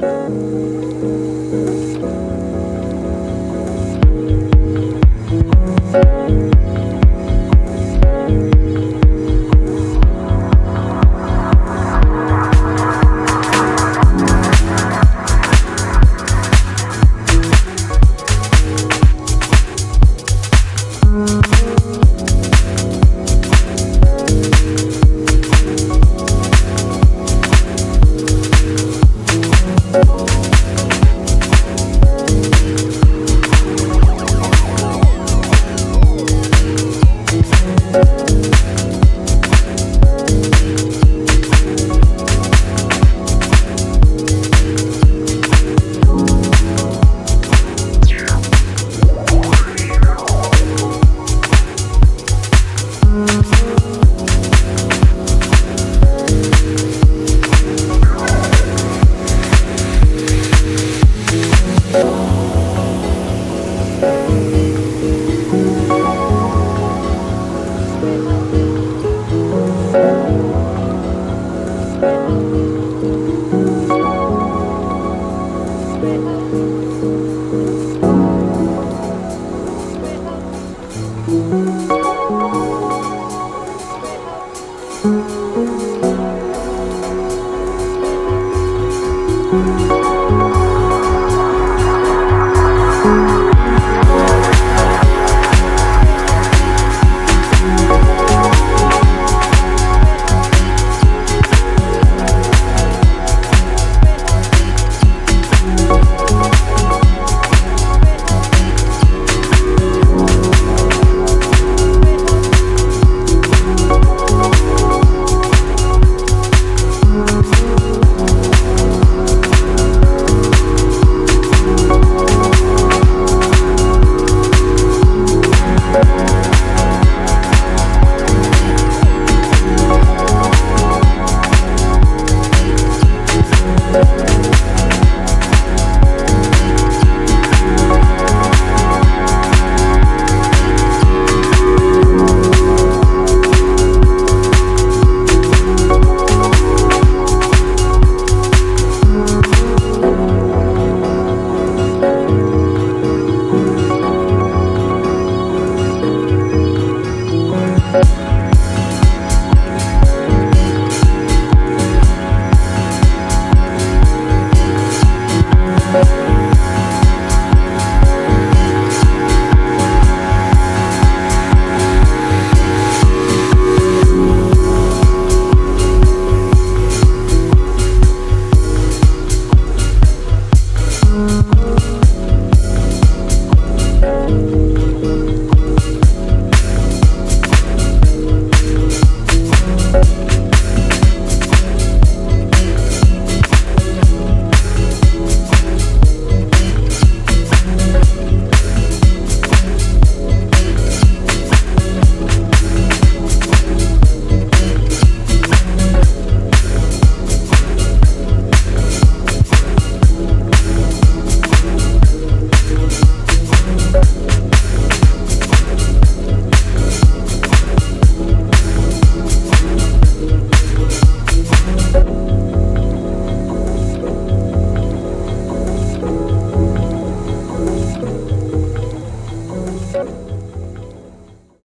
Música